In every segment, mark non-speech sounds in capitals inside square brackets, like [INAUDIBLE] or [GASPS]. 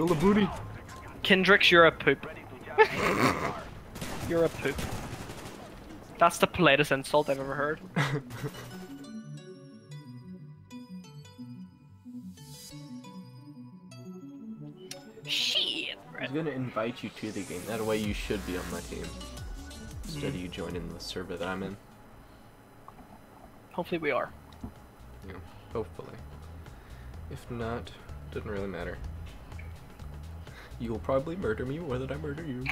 Call of Booty. Kyndrix, you're a poop. [LAUGHS] you're a poop. That's the politest insult I've ever heard. [LAUGHS] Shit. I was gonna invite you to the game. That way you should be on my team. Instead of mm-hmm. you joining the server that I'm in. Hopefully we are. Yeah, hopefully. If not, doesn't really matter. You will probably murder me more than I murder you.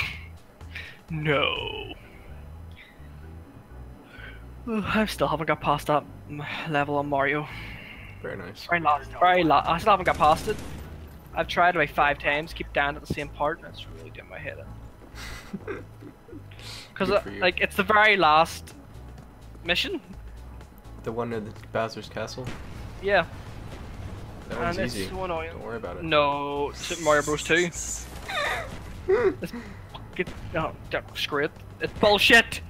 No. Ooh, I still haven't got past that level on Mario. Very nice. Very last, very la I still haven't got past it. I've tried like five times, keep down at the same part, and it's really doing my head in. [LAUGHS] Because, Good for you. like, it's the very last mission. The one in the Bowser's Castle? Yeah. That one's it's easy. so annoying. Don't worry about it. No, Super Mario Bros. 2. it's, get, no, don't- screw it. It's bullshit!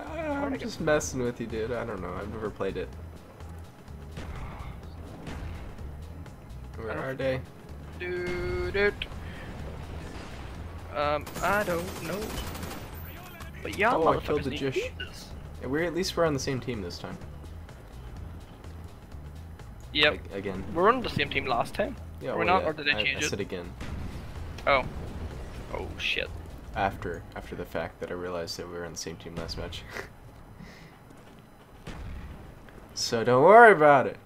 Ah, I'm just messing with you, dude. I don't know. I've never played it. Where are they? Dude, dude. Um, I don't know. But yeah, Oh, I killed the need Jish. to do this. Yeah, we're at least we're on the same team this time. Yep. Like, again. We're on the same team last time. Yeah, Were we well, not, yeah, or did they change I it? said again Oh. Oh shit. after after the fact that I realized that we were on the same team last match. [LAUGHS] so don't worry about it.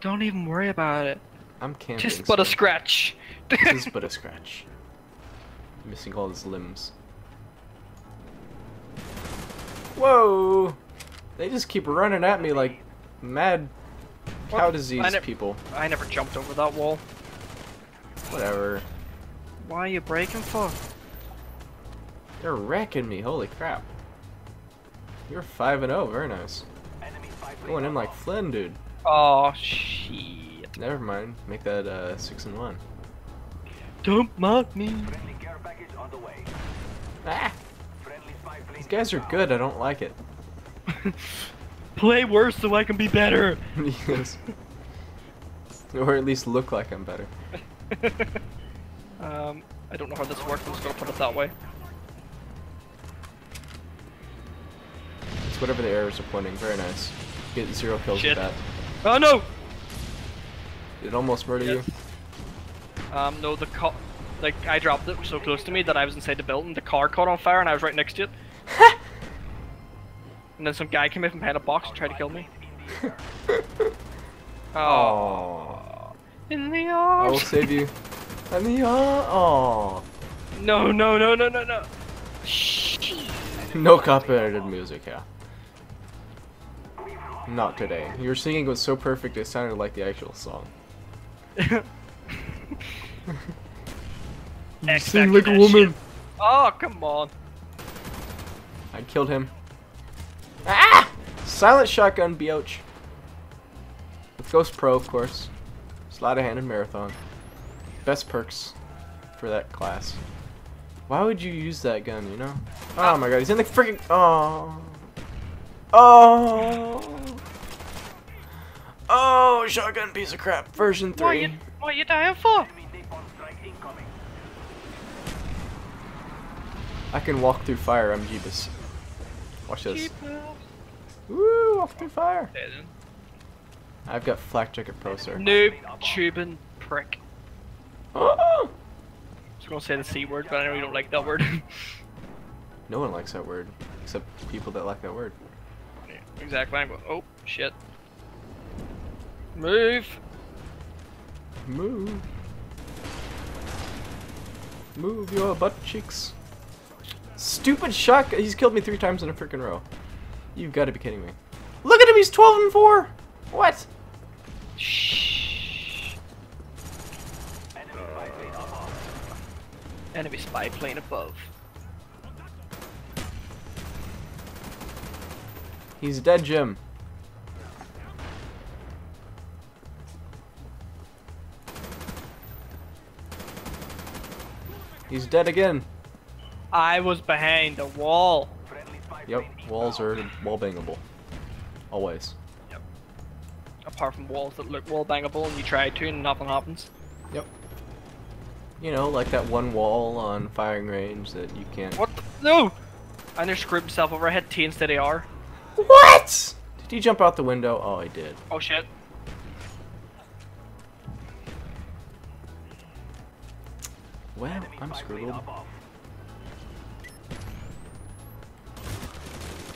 Don't even worry about it. I'm camping. Just but a scratch. [LAUGHS] Just [LAUGHS] but a scratch. Missing all his limbs. Whoa! They just keep running at me like mad cow What? disease I people. I never jumped over that wall. Whatever. Why are you breaking for? They're wrecking me. Holy crap. You're 5 and 0. Very nice. Going in like Flynn, dude. Oh shit. Never mind. Make that uh, 6 and 1. Don't mock me. Ah! These guys are good. I don't like it. [LAUGHS] Play worse so I can be better. yes. Or at least look like I'm better. [LAUGHS] um, I don't know how this works. I'm just gonna put it that way. It's whatever the arrows are pointing. Very nice. Get zero kills Shit. with that. Oh no! It almost murdered Yes. you. Um, no, the car, like I dropped it so close to me that I was inside the building. The car caught on fire and I was right next to it. [LAUGHS] and then some guy came in from behind a box and tried to kill me. [LAUGHS] Oh, in the arms. I will save you. I mean, oh. No, no, no, no, no, no. Shh. No copyrighted music, yeah. Not today. Your singing was so perfect it sounded like the actual song. [LAUGHS] You sing like a woman. Oh, come on. I killed him. Ah! Silent shotgun, Bioch. With Ghost Pro, of course. Sleight of hand and marathon. Best perks for that class. Why would you use that gun, you know? Oh my god, he's in the freaking. Oh. Oh. Oh, shotgun piece of crap. Version What are you, 3. what are you dying for? I can walk through fire, I'm Jeebus. Watch this. Woo, walk through fire. I've got Flak Jacket Pro, sir. Noob, tubing, prick. Oh! I was gonna say the C word, but I know you don't like that word. [LAUGHS] No one likes that word, except people that like that word. exactly. I'm going, oh, shit. Move. Move. Move your butt cheeks. Stupid shot. He's killed me three times in a freaking row. You've got to be kidding me. Look at him. He's 12 and 4. What? Shh. Enemy spy plane above. He's dead, Jim. He's dead again. I was behind the wall. Yep, walls are wall bangable. Always. Yep. Apart from walls that look wall bangable and you try to and nothing happens. Yep. You know, like that one wall on firing range that you can't. What the? No! I nearly screwed myself over. I hit T instead of R. What? Did he jump out the window? Oh, he did. Oh shit. Well, I'm screwed.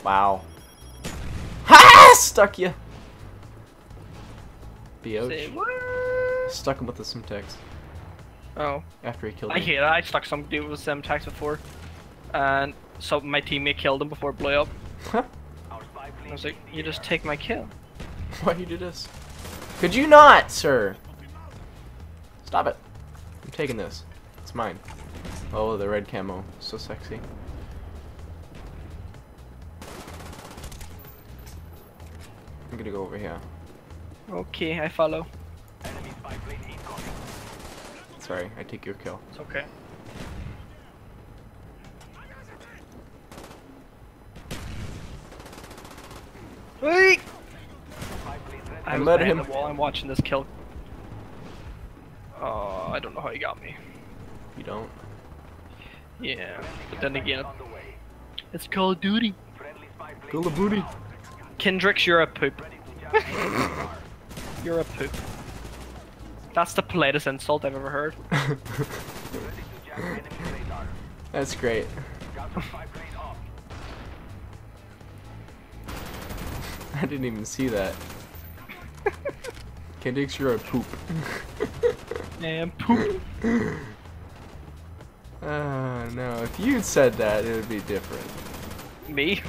Wow. Ha! Stuck you. Bioch. Stuck him with the Semtex Oh. after he killed I me. hate it. I stuck some dude with Semtex before. And so my teammate killed him before it blew up. Huh? I was like, you just take my kill. [LAUGHS] Why you do this? Could you not, sir? Stop it. I'm taking this. It's mine. Oh, the red camo. So sexy. I'm gonna go over here. Okay, I follow. Sorry, I take your kill. It's okay. Wait! I behind him. The wall. I'm watching this kill. Oh, I don't know how he got me. You don't. Yeah, but then again, it's Call of Duty. Kill the booty. Kyndrix, you're a poop. you're a poop. That's the politest insult I've ever heard. [LAUGHS] That's great. [LAUGHS] I didn't even see that. [LAUGHS] Kendricks, you're a poop. And poop. Ah, no. If you'd said that, it would be different. Me?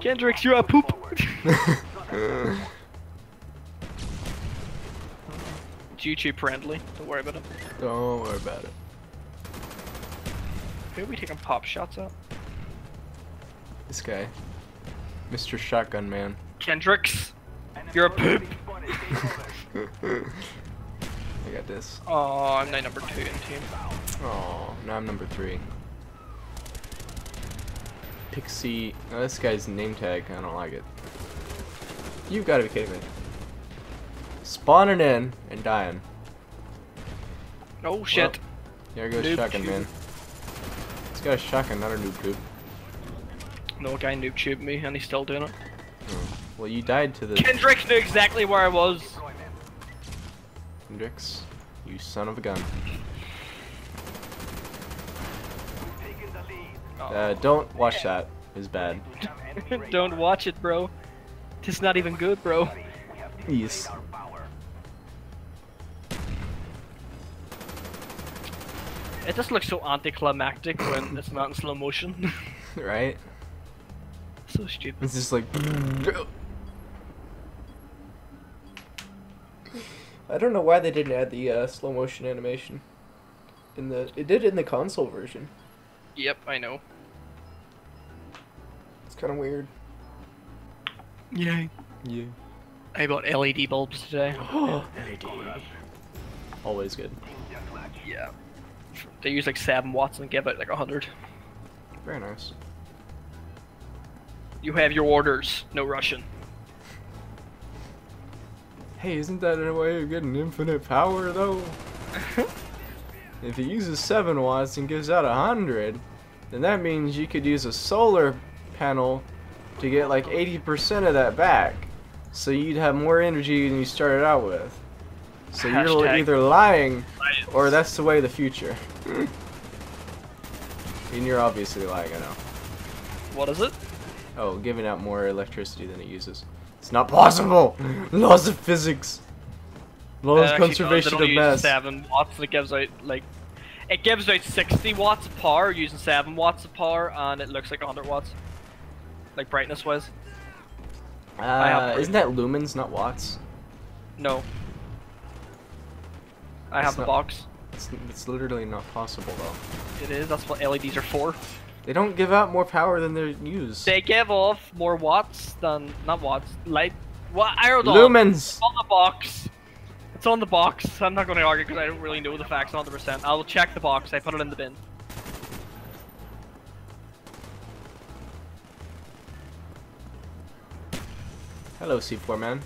Kyndrix, you're a poop. [LAUGHS] It's YouTube friendly. Don't worry about it. Don't worry about it. Who are we taking pop shots at? This guy. Mr. Shotgun Man. Kyndrix, you're a poop. [LAUGHS] I got this. Oh, I'm now number two in team. Oh, now I'm number three. Pixie. Oh, this guy's name tag. I don't like it. You've got to be kidding me. Spawning in and dying. Oh shit. There goes Noob Shotgun tube. Man. This guy's shotgun, not a noob tube. No guy noob tubed me and he's still doing it. Hmm. Well, you died to the Kyndrix knew exactly where I was. Hendrix. You son of a gun. Uh, don't watch that. It's bad. [LAUGHS] Don't watch it, bro. It's not even good, bro. Yes. It just looks so anticlimactic when it's not in slow motion. [LAUGHS] Right? so stupid. It's just like. I don't know why they didn't add the uh, slow motion animation. In the it did in the console version. Yep, I know. It's kind of weird. Yay. Yeah. I bought LED bulbs today. [GASPS] LED. Always good. Yeah. They use like 7 watts and give out like 100. Very nice. You have your orders. No Russian. Hey, isn't that a way of getting infinite power though? [LAUGHS] if it uses 7 watts and gives out 100, then that means you could use a solar panel to get like 80% of that back. So you'd have more energy than you started out with. So you're either lying science. or that's the way of the future. and you're obviously lying, I know. What is it? Oh, giving out more electricity than it uses. It's not possible! [LAUGHS] Laws of physics! Laws of conservation of mass. 7 watts it gives out like. It gives out 60 watts of power using 7 watts of power and it looks like 100 watts. Like brightness wise. Uh, isn't that lumens, not watts? No. I It's have the not- box. It's, it's literally not possible though. It is. That's what LEDs are for. They don't give out more power than they're used. They give off more watts than not watts. Light. What? I don't know. Lumens! It's on the box. It's on the box. I'm not going to argue because I don't really know the facts 100%. I will check the box. I put it in the bin. Hello, C4 man.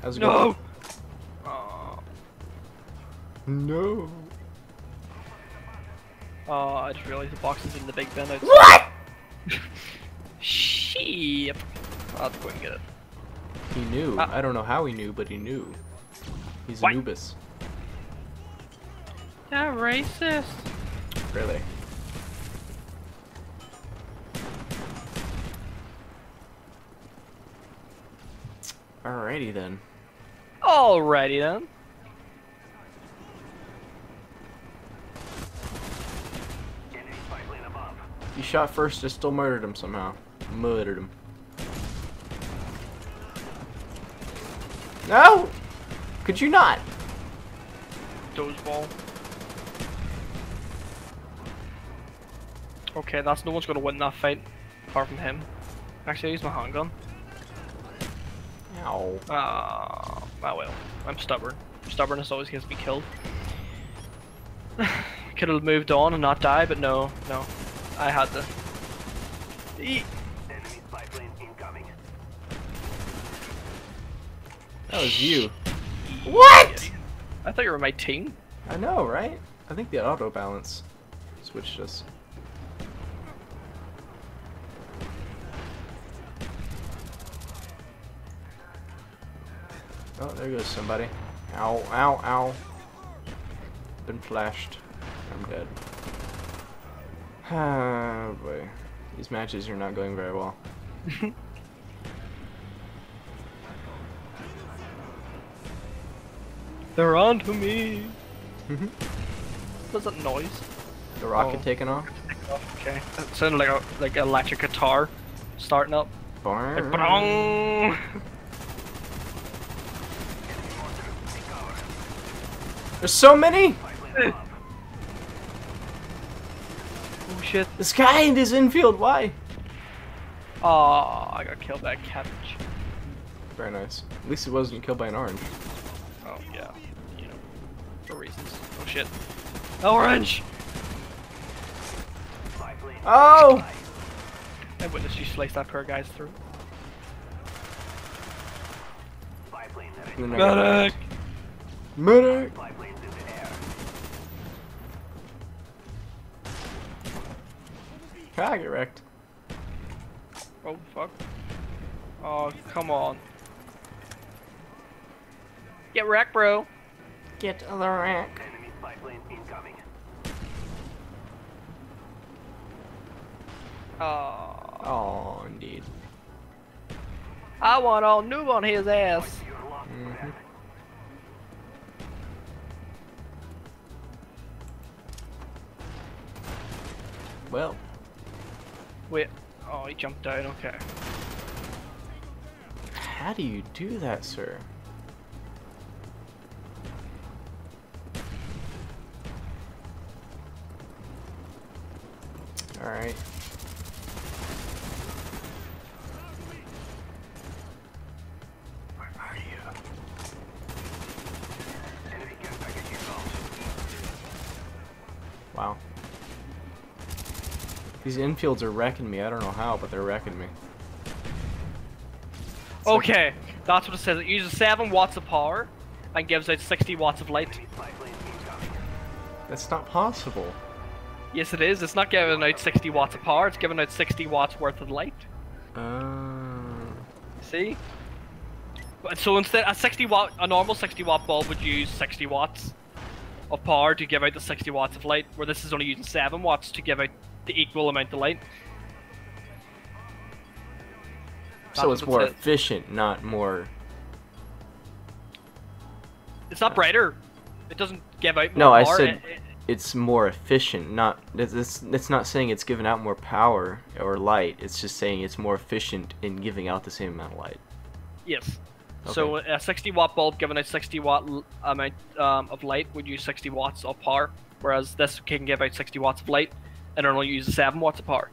How's it no! going? Oh. No. Oh, I just realized the box is in the big bin. What? [LAUGHS] Sheep. I'll go and get it. He knew. Ah. I don't know how he knew, but he knew. He's what? Anubis. That racist. Really? Alrighty then. Alrighty then. You shot first, just still murdered him somehow. Murdered him. No! Could you not? Doze ball. Okay, that's no one's gonna win that fight, apart from him. Actually, I use my handgun. Ow. Ah, ah well. I'm stubborn. Stubbornness always gets me killed. [SIGHS] Could have moved on and not died, but no, no. I had to. Eat. That was you. What? I thought you were my team. I know, right? I think the auto balance switched us. Oh, there goes somebody. Ow, ow, ow. Been flashed. I'm dead. [SIGHS] Oh boy. These matches are not going very well. [LAUGHS] They're on to me. Mm-hmm. What's that noise? The rocket Oh. taking off? Okay. That sounded like a like an electric guitar starting up. Like, Barn. ba-dong. [LAUGHS] There's so many! [LAUGHS] Oh shit. This guy in his infield, why? Oh, I got killed by a cabbage. Very nice. At least it wasn't killed by an orange. Oh yeah. You know. For reasons. Oh shit. Orange! Oh! I witnessed you slice that poor guy's then Medic! Medic! Ah, I get wrecked. Oh fuck. Oh, come on. Get wrecked, bro. Get the wreck. Oh. Oh, indeed. I want all new on his ass. Mhm. Well, Wait. Oh, he jumped down. Okay. how do you do that, sir? Alright. Where are you? Wow. These infields are wrecking me. I don't know how, but they're wrecking me. It's like- Okay, that's what it says. It uses 7 watts of power and gives out 60 watts of light. that's not possible. Yes, it is. It's not giving out 60 watts of power, it's giving out 60 watts worth of light. Uh, See? But- So instead, a 60 watt, a normal 60 watt bulb would use 60 watts of power to give out the 60 watts of light, where this is only using 7 watts to give out the equal amount of light. so it's more it efficient, not more. It's not brighter. It doesn't give out more No, I power. said it- it- it's more efficient. Not it's, it's not saying it's giving out more power or light. It's just saying it's more efficient in giving out the same amount of light. Yes. So a 60 watt bulb giving out 60 watt l- amount um, of light would use 60 watts of power, whereas this can give out 60 watts of light and only uses 7 watts of power.